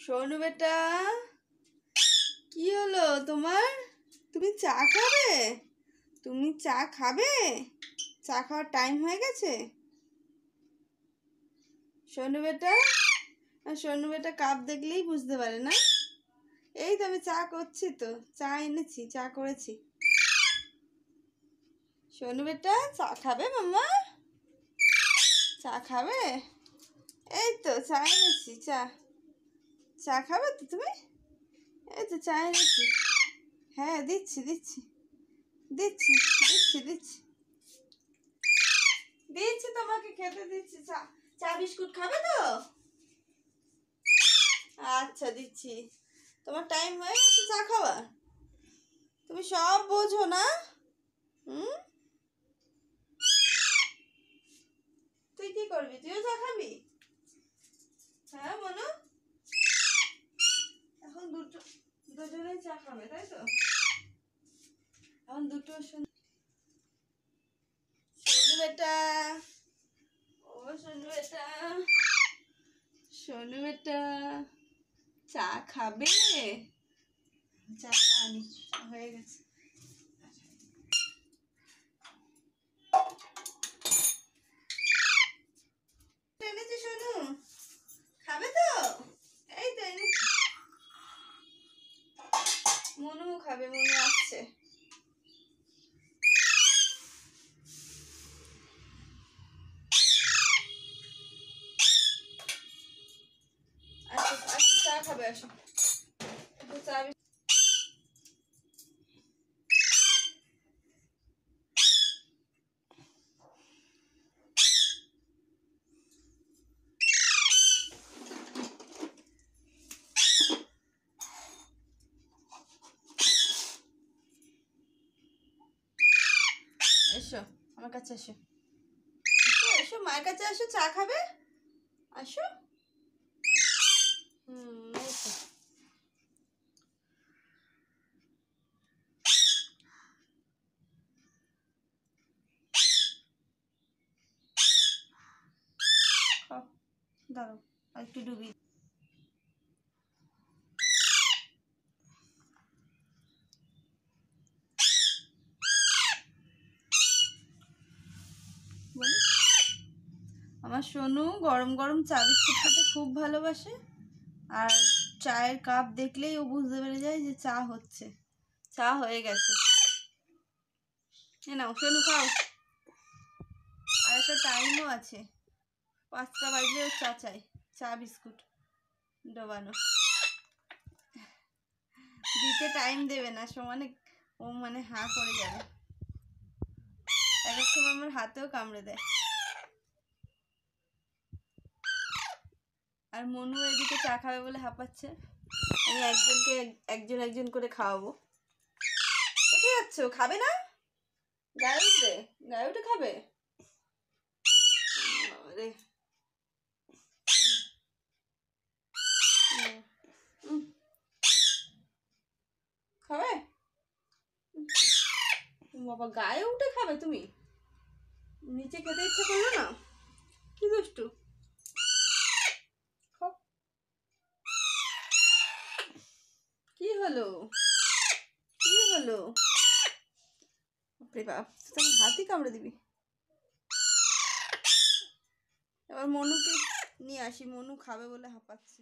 সোনু বেটা, কি হলো তোমার? তুমি চা খাবে? তুমি চা খাবে? চা খাওয়ার টাইম হয়ে গেছে? সোনু বেটা সোনু বেটা কাপ দেখলেই বুঝতে পারে না। এই তো আমি চা করছি তো, চা এনেছি, চা করেছি। সোনু বেটা, চা খাবে মাম্মা? চা খাবে? এই তো, চা এনেছি, চা। চা খাবে তো তুমি? এই তো চা এনেছি। হ্যাঁ দিচ্ছি দিচ্ছি। দিচ্ছি দিচ্ছি দিচ্ছি। দিচ্ছি তোমাকে, খেতে দিচ্ছি। চা চা বিস্কুট খাবে তো? আচ্ছা দিচ্ছি। তোমার টাইম হয়ে গেছে চা খাওয়ার? তুমি সব বোঝো না? হুম তুই কি করবি তুইও চা খাবি হ্যাঁ মনু এখন দুটো দুজনেই চা খাবে এখন দুটো শোনু বেটা। ও বেটা। বেটা। চা খাবে? চা হয়ে গেছে এনেছি শোনু খাবে তো এই তো এনেছি মনু খাবে মনে আসছে আসো আসো চা খাবে আসো। চা এসো, আমার কাছে এসো। এসো এসো মায়ের কাছে আসো চা খাবে? আসো। হুম দাঁড়াও একটু ডুবি বলো আমার সোনু গরম গরম চা বিস্কুট খেতে খুব ভালোবাসে। আর চায়ের কাপ দেখলেই ও বুঝতে পেরে যায় যে চা হচ্ছে। চা হয়ে গেছে। নাও, সোনু খাও। আর একটা টাইমও আছে। পাঁচটা বাজলে চা চাই। চা, বিস্কুট ডোবানো। দিতে টাইম দেবে না, সমানে ও মানে হাঁ করে যাবে। এক এক সময় আমার হাতেও কামড়ে দেয়। আর মনু এদিকে চা খাবে বলে হাঁপাচ্ছে। আমি একজনকে একজন একজন করে খাওয়াবো। কোথায় যাচ্ছ? খাবে না? গায়ে উঠবে? গায়ে উঠে খাবে। খাবে? বাবা, গায়ে উঠে খাবে তুমি নিচে খেতে ইচ্ছে করল না কি দুষ্টু খাও। কি হলো? কি হলো? বাপরে বাপ, তুই হাতি কামড়ে দিবি। এবার মনুকে নিয়ে আসি, মনু খাবে বলে হাঁপাচ্ছে।